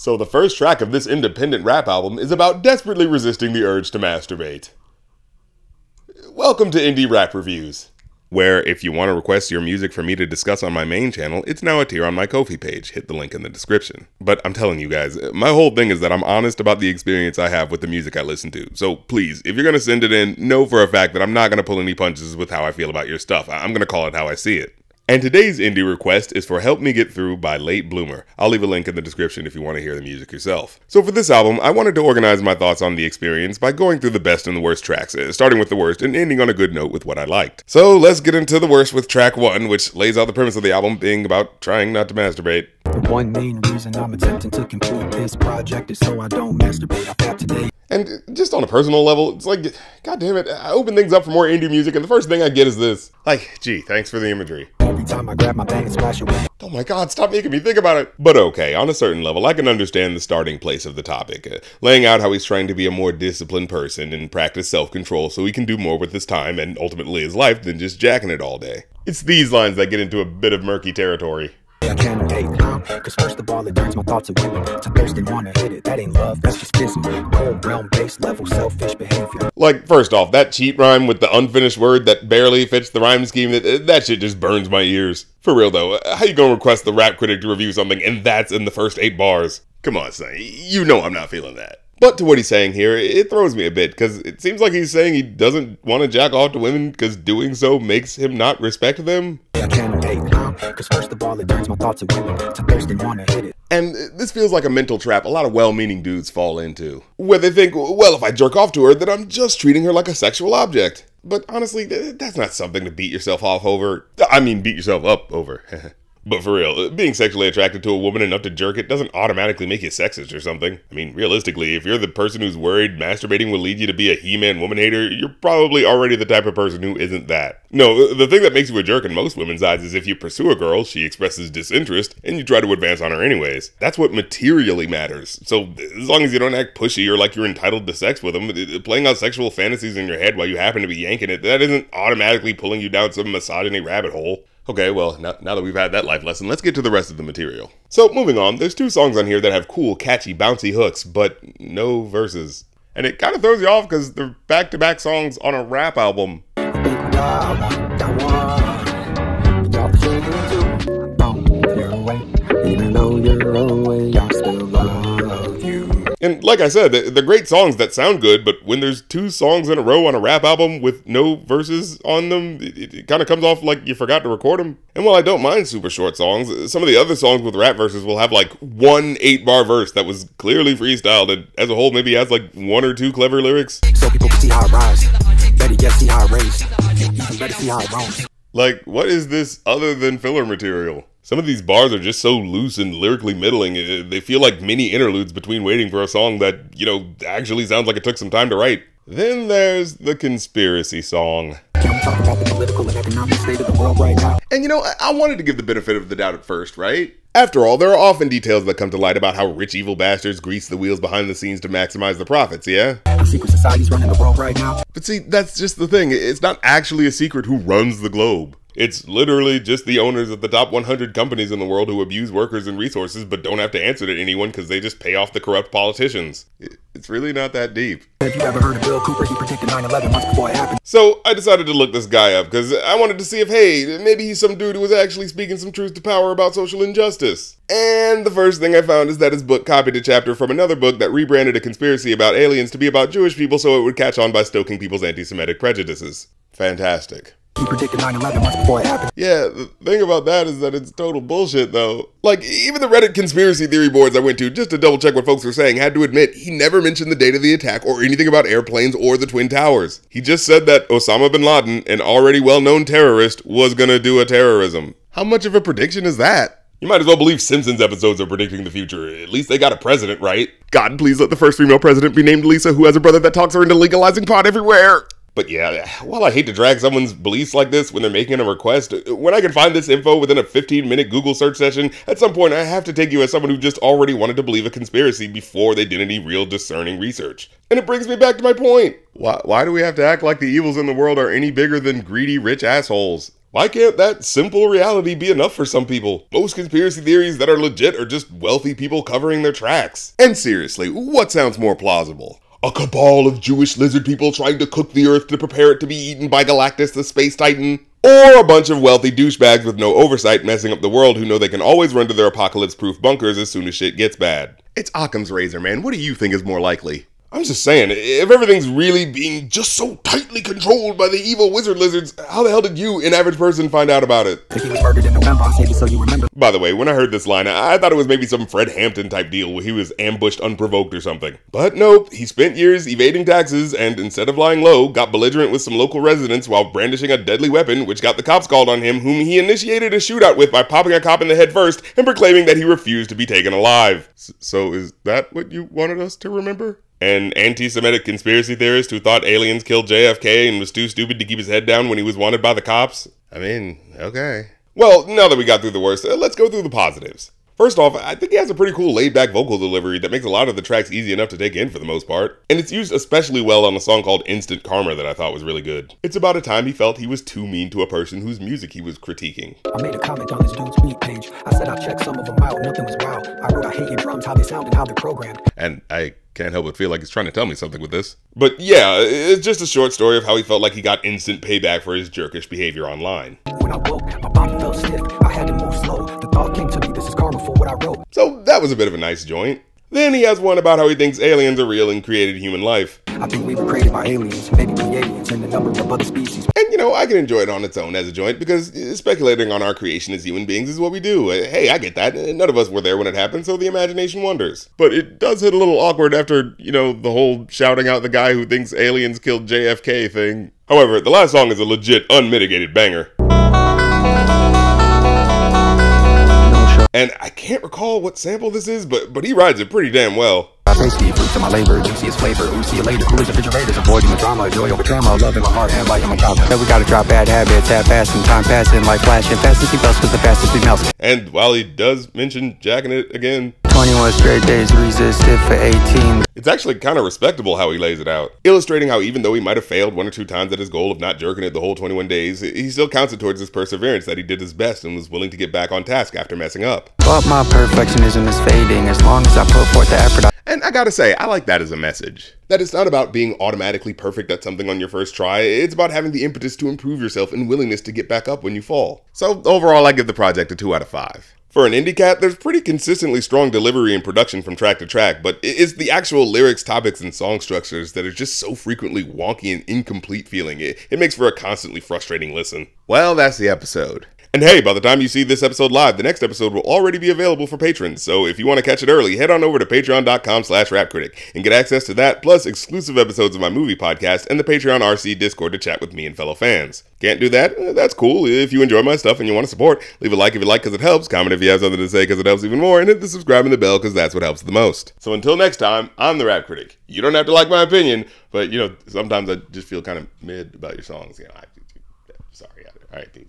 So, the first track of this independent rap album is about desperately resisting the urge to masturbate. Welcome to Indie Rap Reviews, where if you want to request your music for me to discuss on my main channel, it's now a tier on my Ko-fi page. Hit the link in the description. But I'm telling you guys, my whole thing is that I'm honest about the experience I have with the music I listen to. So please, if you're going to send it in, know for a fact that I'm not going to pull any punches with how I feel about your stuff. I'm going to call it how I see it. And today's indie request is for Help Me Get Through by Late Bloomer. I'll leave a link in the description if you want to hear the music yourself. So for this album, I wanted to organize my thoughts on the experience by going through the best and the worst tracks, uh, starting with the worst and ending on a good note with what I liked. So let's get into the worst with track one, which lays out the premise of the album being about trying not to masturbate. One main reason I'm attempting to complete this project is so I don't masturbate. I thought today And just on a personal level, it's like, god damn it, I open things up for more indie music, and the first thing I get is this. Like, gee, thanks for the imagery. every time I grab my bag and splash away. Oh my god, stop making me think about it. But okay, on a certain level, I can understand the starting place of the topic, uh, laying out how he's trying to be a more disciplined person and practice self control so he can do more with his time and ultimately his life than just jacking it all day. It's these lines that get into a bit of murky territory. I can't Cause first of all, it turns my thoughts to women. To thirst and wanna hit it. That ain't love, that's just busy. Cold realm based level selfish behavior. Like, first off, that cheat rhyme with the unfinished word that barely fits the rhyme scheme, that, that shit just burns my ears. For real though, how you gonna request the rap critic to review something and that's in the first eight bars? Come on, son, you know I'm not feeling that. But to what he's saying here, it throws me a bit because it seems like he's saying he doesn't want to jack off to women because doing so makes him not respect them. I can't now. Cause first of all, it turns my thoughts women. To thirst and wanna hit it. And this feels like a mental trap a lot of well meaning dudes fall into, where they think, well, if I jerk off to her, then I'm just treating her like a sexual object. But honestly, that's not something to beat yourself off over. I mean, beat yourself up over. But for real, being sexually attracted to a woman enough to jerk it doesn't automatically make you sexist or something. I mean, realistically, if you're the person who's worried masturbating will lead you to be a He-Man woman hater, you're probably already the type of person who isn't that. No, the thing that makes you a jerk in most women's eyes is if you pursue a girl, she expresses disinterest, and you try to advance on her anyways. That's what materially matters. So as long as you don't act pushy or like you're entitled to sex with them, uh, uh, playing out sexual fantasies in your head while you happen to be yanking it, that isn't automatically pulling you down some misogyny rabbit hole. Okay, well, now, now that we've had that life lesson, let's get to the rest of the material. So, moving on, there's two songs on here that have cool, catchy, bouncy hooks, but no verses. And it kind of throws you off because they're back to back songs on a rap album. And like I said, they're great songs that sound good, but when there's two songs in a row on a rap album with no verses on them, it, it kind of comes off like you forgot to record them. And while I don't mind super short songs, some of the other songs with rap verses will have like one eight bar verse that was clearly freestyled and as a whole maybe has like one or two clever lyrics. So people can see how I rise. Better yet, see how I raise. Even better, see how I roam. Like, what is this other than filler material? Some of these bars are just so loose and lyrically middling, eh, they feel like mini interludes between waiting for a song that, you know, actually sounds like it took some time to write. Then there's the conspiracy song. Can we talk about the political and economic state of the world right now? And you know, I, wanted to give the benefit of the doubt at first, right? After all, there are often details that come to light about how rich evil bastards grease the wheels behind the scenes to maximize the profits, yeah? Secret society's running the world right now. But see, that's just the thing. It's not actually a secret who runs the globe. It's literally just the owners of the top 100 companies in the world who abuse workers and resources but don't have to answer to anyone because they just pay off the corrupt politicians. It's really not that deep. Have you ever heard of Bill Cooper? He predicted 9-11 months before it happened. So I decided to look this guy up because I wanted to see if, hey, maybe he's some dude who was actually speaking some truth to power about social injustice. And the first thing I found is that his book copied a chapter from another book that rebranded a conspiracy about aliens to be about Jewish people so it would catch on by stoking people's anti Semitic prejudices. Fantastic. He predicted 9-11 months before it happened. Yeah, the thing about that is that it's total bullshit, though. Like, even the Reddit conspiracy theory boards I went to just to double check what folks were saying had to admit he never mentioned the date of the attack or anything about airplanes or the Twin Towers. He just said that Osama bin Laden, an already well known terrorist, was gonna do a terrorism. How much of a prediction is that? You might as well believe Simpsons episodes are predicting the future. At least they got a president, right? God, please let the first female president be named Lisa, who has a brother that talks her into legalizing pot everywhere. But yeah, while I hate to drag someone's beliefs like this when they're making a request, when I can find this info within a 15 minute Google search session, at some point I have to take you as someone who just already wanted to believe a conspiracy before they did any real discerning research. And it brings me back to my point. Why, why do we have to act like the evils in the world are any bigger than greedy rich assholes? Why can't that simple reality be enough for some people? Most conspiracy theories that are legit are just wealthy people covering their tracks. And seriously, what sounds more plausible? A cabal of Jewish lizard people trying to cook the earth to prepare it to be eaten by Galactus the space titan? Or a bunch of wealthy douchebags with no oversight messing up the world who know they can always run to their apocalypse proof bunkers as soon as shit gets bad? It's Occam's razor, man. What do you think is more likely? I'm just saying, if everything's really being just so tightly controlled by the evil wizard lizards, how the hell did you, an average person, find out about it? He was murdered in November, I'll save you so you remember. By the way, when I heard this line, I thought it was maybe some Fred Hampton type deal where he was ambushed unprovoked or something. But nope, he spent years evading taxes and instead of lying low, got belligerent with some local residents while brandishing a deadly weapon, which got the cops called on him, whom he initiated a shootout with by popping a cop in the head first and proclaiming that he refused to be taken alive. S- so is that what you wanted us to remember? An anti Semitic conspiracy theorist who thought aliens killed JFK and was too stupid to keep his head down when he was wanted by the cops? I mean, okay. Well, now that we got through the worst, uh, let's go through the positives. First off, I think he has a pretty cool laid back vocal delivery that makes a lot of the tracks easy enough to take in for the most part. And it's used especially well on a song called Instant Karma that I thought was really good. It's about a time he felt he was too mean to a person whose music he was critiquing. I made a comment on this dude's meat page. I said I checked some of them out, nothing was wow. I wrote I hate your drums, how they sound and how they're programmed. And I can't help but feel like he's trying to tell me something with this. But yeah, it's just a short story of how he felt like he got instant payback for his jerkish behavior online. When I woke, my body felt stiff. I had to move slow. The thought came to me, this is karma for what I wrote. So that was a bit of a nice joint. Then he has one about how he thinks aliens are real and created human life. I think we were created by aliens, maybe the aliens and a number of other species. Know, I can enjoy it on its own as a joint because speculating on our creation as human beings is what we do. Uh, Hey, I get that. Uh, None of us were there when it happened, so the imagination wonders. But it does hit a little awkward after, you know, the whole shouting out the guy who thinks aliens killed JFK thing. However, the last song is a legit unmitigated banger. And I can't recall what sample this is, but but he rides it pretty damn well. To my labor, juiciest flavor. Ooh, see you later. Coolest refrigerators, avoiding the drama, joy over trauma, love in my heart and light in my childhood. Then we gotta drop bad habits, have and time passing like flashing. Fast as he belts was the fastest we melt. And while he does mention jacking it again, 21 straight days resisted for 18. It's actually kind of respectable how he lays it out, illustrating how even though he might have failed one or two times at his goal of not jerking it the whole 21 days, he still counts it towards his perseverance that he did his best and was willing to get back on task after messing up. But my perfectionism is fading as long as I put forth the effort. I And I gotta say, I like that as a message. That it's not about being automatically perfect at something on your first try, it's about having the impetus to improve yourself and willingness to get back up when you fall. So overall, I give the project a 2 out of 5. For an indie cat, there's pretty consistently strong delivery and production from track to track, but it's the actual lyrics, topics, and song structures that are just so frequently wonky and incomplete feeling. It, it makes for a constantly frustrating listen. Well, that's the episode. And hey, by the time you see this episode live, the next episode will already be available for patrons. So if you want to catch it early, head on over to patreon.com slash rapcritic and get access to that, plus exclusive episodes of my movie podcast and the Patreon RC Discord to chat with me and fellow fans. Can't do that? Eh, That's cool. If you enjoy my stuff and you want to support, leave a like if you like because it helps, comment if you have something to say because it helps even more, and hit the subscribe and the bell because that's what helps the most. So until next time, I'm the Rap Critic. You don't have to like my opinion, but you know, sometimes I just feel kind of mid about your songs. You know, I, sorry. All right.